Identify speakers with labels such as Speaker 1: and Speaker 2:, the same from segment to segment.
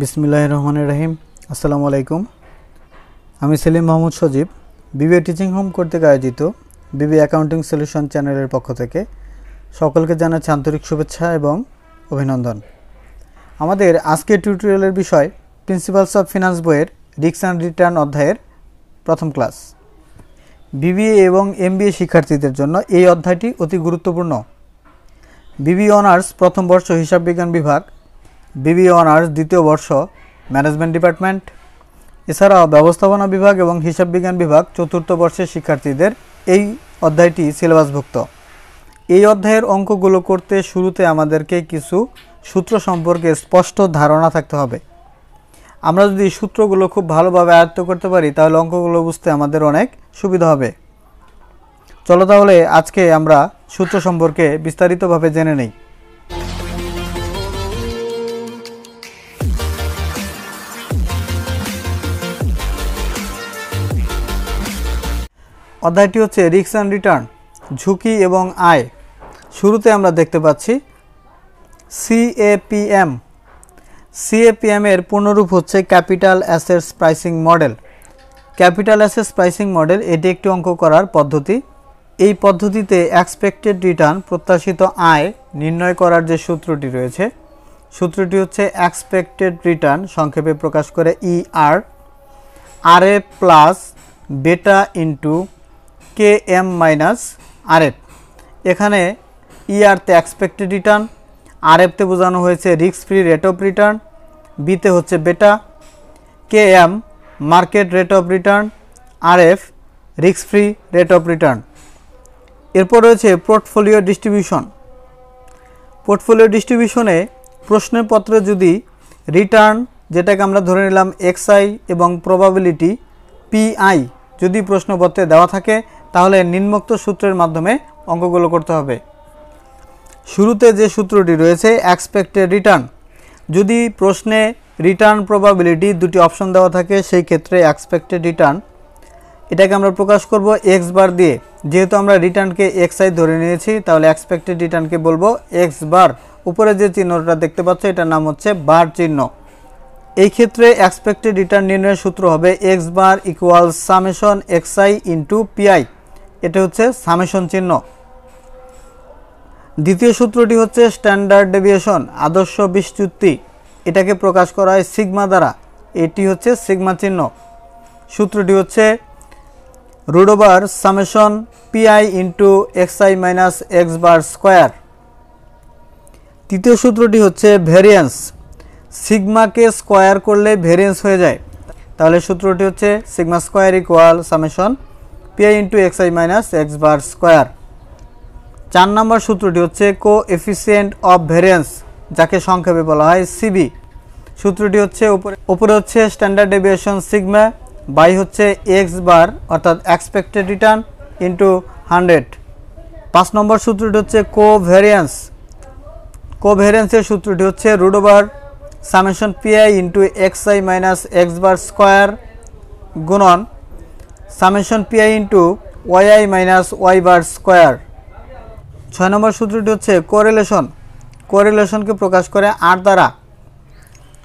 Speaker 1: বিসমিল্লাহ রহমান রাহিম। আসসালামু আলাইকুম। আমি Selim Mahmud Sajib, BBA teaching home কর্তৃক আয়োজিত বিবি অ্যাকাউন্টিং সলিউশন চ্যানেলের পক্ষ থেকে সকলকে জানাচ্ছি আন্তরিক শুভেচ্ছা এবং অভিনন্দন। আমাদের আজকের টিউটোরিয়ালের বিষয় প্রিন্সিপালস অফ ফিনান্স বইয়ের রিক্স অ্যান্ড রিটার্ন অধ্যায়ের প্রথম ক্লাস। বিবিএ এবং এমবিএ শিক্ষার্থীদের জন্য এই অধ্যায়টি অতি গুরুত্বপূর্ণ। বিবি অনার্স প্রথম বর্ষ হিসাব বিজ্ঞান বিভাগ বিবি অনার্স দ্বিতীয় বর্ষ, ম্যানেজমেন্ট ডিপার্টমেন্ট। এছাড়াও ব্যবস্থাপনা বিভাগ এবং হিসাব বিজ্ঞান বিভাগ চতুর্থ বর্ষের শিক্ষার্থীদের এই অধ্যায়টি সিলেবাসভুক্ত। এই অধ্যায়ের অঙ্কগুলো করতে শুরুতে আমাদেরকে কিছু সূত্র সম্পর্কে স্পষ্ট ধারণা থাকতে হবে। আমরা যদি সূত্রগুলো খুব ভালোভাবে আয়ত্ত করতে পারি, তাহলে অঙ্কগুলো বুঝতে আমাদের অনেক সুবিধা হবে। চলো তাহলে আজকে আমরা সূত্র সম্পর্কে বিস্তারিতভাবে জেনে নেই। অধ্যায়টি হচ্ছে রিক্স অ্যান্ড রিটার্ন, ঝুঁকি এবং আয়। শুরুতে আমরা দেখতে পাচ্ছি সিএপিএম সিএপিএম এর পূর্ণরূপ হচ্ছে capital assets pricing model. Capital assets pricing model, এটি একটি অঙ্ক করার পদ্ধতি। এই পদ্ধতিতে এক্সপেক্টেড রিটার্ন, প্রত্যাশিত আয় নির্ণয় করার যে সূত্রটি রয়েছে, সূত্রটি হচ্ছে এক্সপেক্টেড রিটার্ন, সংক্ষেপে প্রকাশ করে ER R A plus beta into K M minus R F এখানে ইআরতে এক্সপেক্টেড রিটার্ন আর এফতে বোঝানো হয়েছে risk free rate of return বিতে হচ্ছে beta K M market rate of return R F risk free rate of return এরপর রয়েছে পোর্টফোলিও ডিস্ট্রিবিউশন পোর্টফোলিও ডিস্ট্রিবিউশনে প্রশ্নপত্রে যদি রিটার্ন যেটাকে আমরা ধরে নিলাম এক্সআই এবং প্রবাবিলিটি পিআই যদি প্রশ্নপত্রে দেওয়া থাকে তাহলে নিম্নোক্ত সূত্রের মাধ্যমে অঙ্কগুলো করতে হবে। শুরুতে যে সূত্রটি রয়েছে এক্সপেক্টেড রিটার্ন যদি প্রশ্নে রিটার্ন প্রবাবিলিটি দুটি অপশন দেওয়া থাকে, সেই ক্ষেত্রে এক্সপেক্টেড রিটার্ন এটাকে আমরা প্রকাশ করব এক্স বার দিয়ে। যেহেতু আমরা রিটার্নকে এক্স আই ধরে নিয়েছি, তাহলে এক্সপেক্টেড রিটার্নকে বলব এক্স বার উপরে যে চিহ্নটা দেখতে পাচ্ছ, এটার নাম হচ্ছে বার চিহ্ন। এই ক্ষেত্রে এক্সপেক্টেড রিটার্ন নির্ণয়ের সূত্র হবে X bar equal summation X I into PI এটা হচ্ছে সামেশন চিহ্ন। দ্বিতীয় সূত্রটি হচ্ছে স্ট্যান্ডার্ড ডেভিয়েশন, আদর্শ বিচ্যুতি। এটাকে প্রকাশ করা হয় সিগমা দ্বারা। এটি হচ্ছে সিগমা চিহ্ন। সূত্রটি হচ্ছে over summation PI into X I minus X bar square তৃতীয় সূত্রটি হচ্ছে ভেরিয়েন্স। সিগমাকে স্কোয়ার করলে ভেরিয়েন্স হয়ে যায়। তাহলে সূত্রটি হচ্ছে sigma square equal summation PI into X I minus X bar square চার নম্বর সূত্রটি হচ্ছে কো এফিসিয়েন্ট অফ ভেরিয়েন্স যাকে সংক্ষেপে বলা হয় সিবি সূত্রটি হচ্ছে উপরে উপরে হচ্ছে স্ট্যান্ডার্ড ডেভিয়েশন সিগমা বাই হচ্ছে এক্স বার অর্থাৎ এক্সপেক্টেড রিটার্ন ইন্টু হান্ড্রেড পাঁচ নম্বর সূত্রটি হচ্ছে কো ভেরিয়েন্স কো ভেরিয়েন্সের সূত্রটি হচ্ছে root over summation PI into X I minus X bar square গুণন summation PI into Y I minus Y bar square ছয় নম্বর সূত্রটি হচ্ছে কোরিলেশন কোরিলেশনকে প্রকাশ করে আট দ্বারা।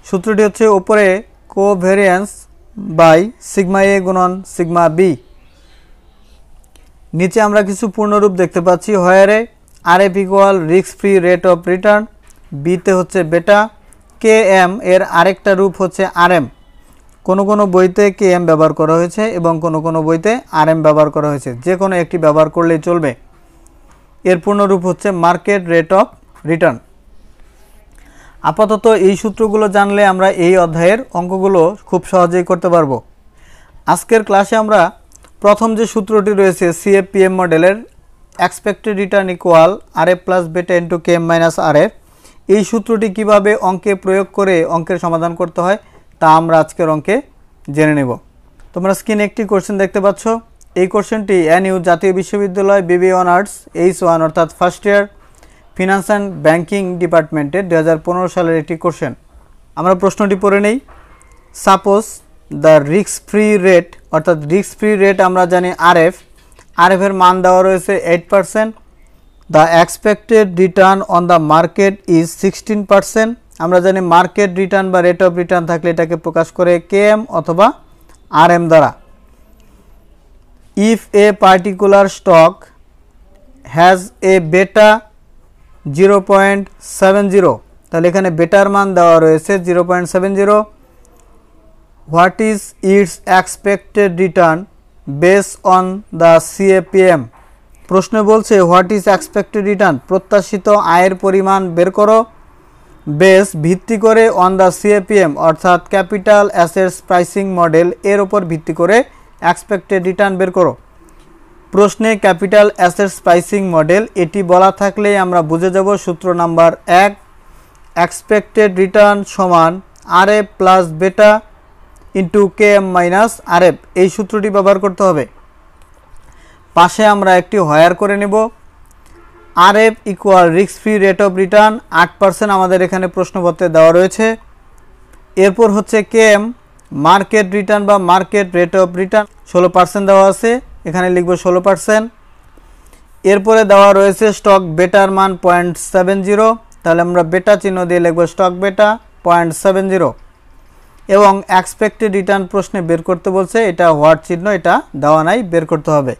Speaker 1: সূত্রটি হচ্ছে ওপরে কোভেরিয়েন্স বাই সিগমা এ গুণন সিগমা বি নিচে আমরা কিছু পূর্ণরূপ দেখতে পাচ্ছি হয়ারে। R F equal risk free rate of return বিতে হচ্ছে বেটা কে এম এর আরেকটা রূপ হচ্ছে আর এম কোনো কোনো বইতে কে এম ব্যবহার করা হয়েছে এবং কোনো কোনো বইতে আর এম ব্যবহার করা হয়েছে। যে কোনো একটি ব্যবহার করলেই চলবে। এর পূর্ণরূপ হচ্ছে মার্কেট রেট অফ রিটার্ন। আপাতত এই সূত্রগুলো জানলে আমরা এই অধ্যায়ের অঙ্কগুলো খুব সহজেই করতে পারব। আজকের ক্লাসে আমরা প্রথম যে সূত্রটি রয়েছে সিএফপিএম মডেলের expected return equal R F plus beta into K M minus R F এই সূত্রটি কীভাবে অঙ্কে প্রয়োগ করে অঙ্কের সমাধান করতে হয় তা আমরা আজকের অঙ্কে জেনে নেব। তোমরা স্ক্রিনে একটি কোশ্চেন দেখতে পাচ্ছ। এই কোশ্চেনটি এনইউ জাতীয় বিশ্ববিদ্যালয় বিবি অনার্স এইচ ওয়ান অর্থাৎ first year finance and banking ডিপার্টমেন্টের দু হাজার পনেরো সালের একটি কোশ্চেন আমরা প্রশ্নটি পড়ে নেই। Suppose the risk free rate অর্থাৎ রিস্ক ফ্রি রেট আমরা জানি আর এফ আর এফের মান দেওয়া রয়েছে eight percent the expected return on the market is sixteen percent আমরা জানি মার্কেট রিটার্ন বা রেট অফ রিটার্ন থাকলে এটাকে প্রকাশ করে কে এম অথবা আর এম দ্বারা। If a particular stock has a beta zero point seven zero তাহলে এখানে বেটার মান দেওয়া রয়েছে zero point seven zero what is its expected return base on the CAPM প্রশ্ন বলছে হোয়াট ইজ এক্সপেক্টেড রিটার্ন প্রত্যাশিত আয়ের পরিমাণ বের করো। বেস ভিত্তি করে অন দ্য সিএপিএম অর্থাৎ ক্যাপিটাল অ্যাসেটস প্রাইসিং মডেল, এর ওপর ভিত্তি করে এক্সপেক্টেড রিটার্ন বের করো। প্রশ্নে ক্যাপিটাল অ্যাসেটস প্রাইসিং মডেল, এটি বলা থাকলে আমরা বুঝে যাব সূত্র নাম্বার এক এক্সপেক্টেড রিটার্ন সমান R F plus beta into K M minus R F এই সূত্রটি ব্যবহার করতে হবে। পাশে আমরা একটি হয়ার করে নেব। R F equal risk free rate of return আট পার্সেন্ট আমাদের এখানে প্রশ্নপত্রে দেওয়া রয়েছে। এরপর হচ্ছে কে এম মার্কেট রিটার্ন বা মার্কেট রেট অফ রিটার্ন ষোলো পার্সেন্ট দেওয়া আছে। এখানে লিখব ষোলো পার্সেন্ট এরপরে দেওয়া রয়েছে স্টক বেটার মান পয়েন্ট সেভেন জিরো। তাহলে আমরা বেটা চিহ্ন দিয়ে লিখব stock beta point seven zero. এবং এক্সপেক্টেড রিটার্ন প্রশ্নে বের করতে বলছে, এটা হোয়াট চিহ্ন, এটা দেওয়া নাই, বের করতে হবে।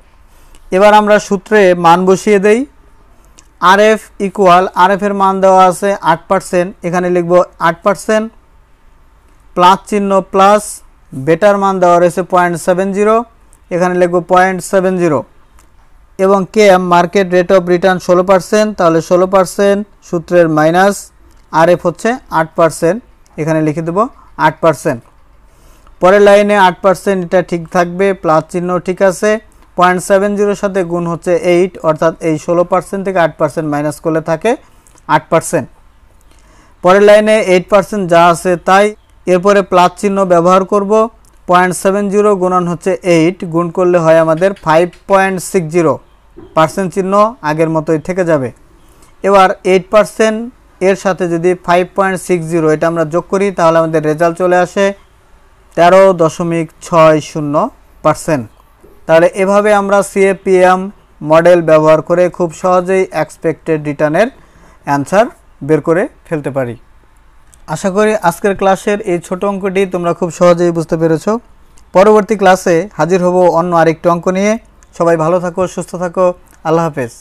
Speaker 1: এবার আমরা সূত্রে মান বসিয়ে দেই। আর এফ ইকুয়াল আর এফের মান দেওয়া আছে আট পার্সেন্ট এখানে লিখব আট পার্সেন্ট প্লাস চিহ্ন প্লাস বেটার মান দেওয়া রয়েছে পয়েন্ট সেভেন জিরো এখানে লিখব পয়েন্ট সেভেন জিরো এবং K M market rate of return ষোলো পার্সেন্ট তাহলে ষোলো পার্সেন্ট সূত্রের মাইনাস আর এফ হচ্ছে আট পার্সেন্ট এখানে লিখে দেবো আট পার্সেন্ট পরের লাইনে আট পার্সেন্ট এটা ঠিক থাকবে প্লাস চিহ্ন ঠিক আছে পয়েন্ট সেভেন জিরোর সাথে গুণ হচ্ছে এইট, অর্থাৎ এই ষোলো পার্সেন্ট থেকে আট পার্সেন্ট মাইনাস করলে থাকে আট পার্সেন্ট পরের লাইনে এইট পার্সেন্ট যা আছে তাই, এরপরে প্লাস চিহ্ন ব্যবহার করব, পয়েন্ট সেভেন জিরো গুণন হচ্ছে এইট, গুণ করলে হয় আমাদের five point six zero percent চিহ্ন, আগের মতোই থেকে যাবে। এবার এইট পার্সেন্ট এর সাথে যদি ফাইভ পয়েন্ট সিক্স জিরো এটা আমরা যোগ করি, তাহলে আমাদের রেজাল্ট চলে আসে তেরো দশমিক ছয় শূন্য পার্সেন্ট তাহলে এভাবে আমরা সিএপিএম মডেল ব্যবহার করে খুব সহজেই এক্সপেক্টেড রিটার্নের অ্যান্সার বের করে ফেলতে পারি। আশা করি আজকের ক্লাসের এই ছোট অঙ্কটি তোমরা খুব সহজেই বুঝতে পেরেছ। পরবর্তী ক্লাসে হাজির হব অন্য আরেকটি অঙ্ক নিয়ে। সবাই ভালো থাকো, সুস্থ থাকো। আল্লাহ হাফেজ।